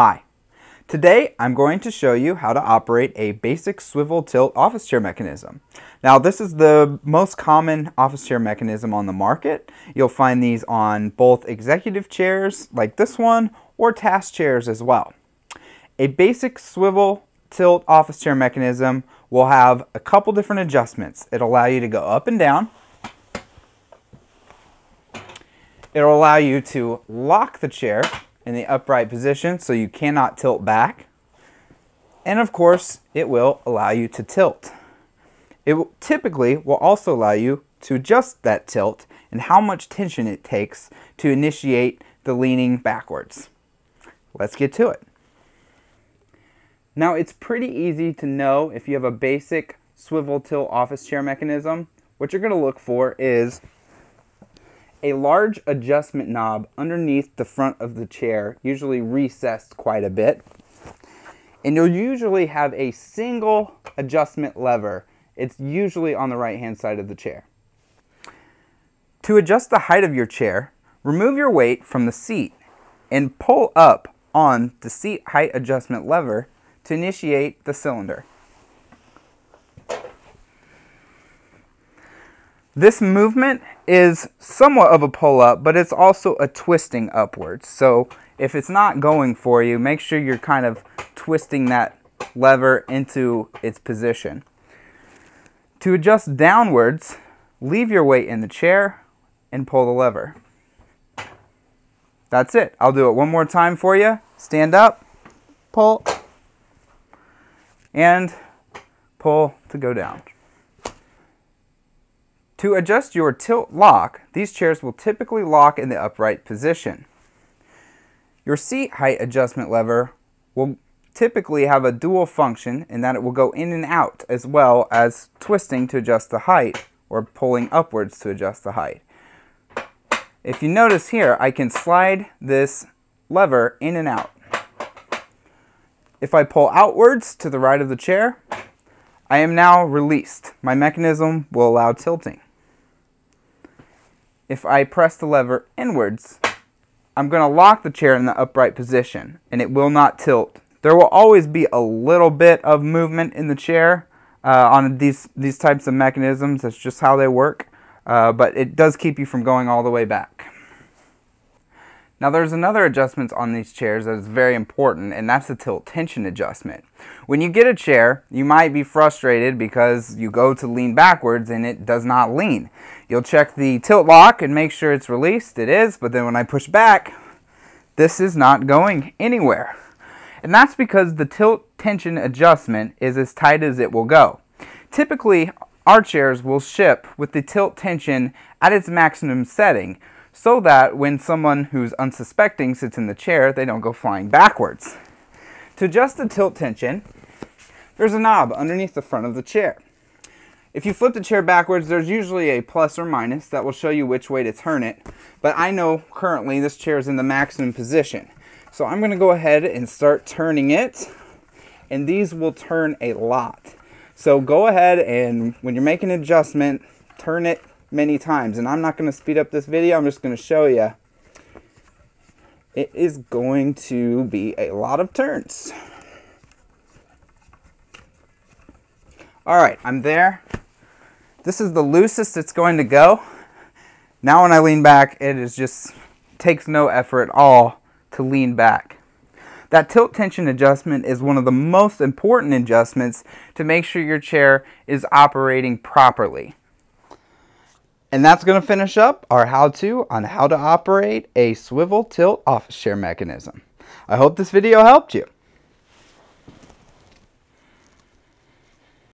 Hi. Today I'm going to show you how to operate a basic swivel tilt office chair mechanism. Now this is the most common office chair mechanism on the market. You'll find these on both executive chairs like this one or task chairs as well. A basic swivel tilt office chair mechanism will have a couple different adjustments. It'll allow you to go up and down. It'll allow you to lock the chair in the upright position so you cannot tilt back. And of course, it will allow you to tilt. It will, typically will also allow you to adjust that tilt and how much tension it takes to initiate the leaning backwards. Let's get to it. Now it's pretty easy to know if you have a basic swivel tilt office chair mechanism. What you're going to look for is a large adjustment knob underneath the front of the chair, usually recessed quite a bit. And you'll usually have a single adjustment lever. It's usually on the right hand side of the chair. To adjust the height of your chair, remove your weight from the seat and pull up on the seat height adjustment lever to initiate the cylinder. This movement is somewhat of a pull up, but it's also a twisting upwards. So if it's not going for you, make sure you're kind of twisting that lever into its position. To adjust downwards, leave your weight in the chair and pull the lever. That's it. I'll do it one more time for you. Stand up, pull, and pull to go down. To adjust your tilt lock, these chairs will typically lock in the upright position. Your seat height adjustment lever will typically have a dual function in that it will go in and out as well as twisting to adjust the height or pulling upwards to adjust the height. If you notice here, I can slide this lever in and out. If I pull outwards to the right of the chair, I am now released. My mechanism will allow tilting if I press the lever inwards, I'm going to lock the chair in the upright position and it will not tilt. There will always be a little bit of movement in the chair uh, on these, these types of mechanisms. That's just how they work. Uh, but it does keep you from going all the way back. Now there's another adjustment on these chairs that is very important and that's the tilt tension adjustment. When you get a chair, you might be frustrated because you go to lean backwards and it does not lean. You'll check the tilt lock and make sure it's released. It is, but then when I push back, this is not going anywhere. And that's because the tilt tension adjustment is as tight as it will go. Typically, our chairs will ship with the tilt tension at its maximum setting, so that when someone who's unsuspecting sits in the chair, they don't go flying backwards. To adjust the tilt tension, there's a knob underneath the front of the chair. If you flip the chair backwards, there's usually a plus or minus that will show you which way to turn it. But I know currently this chair is in the maximum position. So I'm going to go ahead and start turning it. And these will turn a lot. So go ahead and when you're making an adjustment, turn it many times. And I'm not going to speed up this video. I'm just going to show you. It is going to be a lot of turns. All right, I'm there. This is the loosest it's going to go. Now when I lean back, it is just takes no effort at all to lean back. That tilt tension adjustment is one of the most important adjustments to make sure your chair is operating properly. And that's going to finish up our how-to on how to operate a swivel tilt office chair mechanism. I hope this video helped you.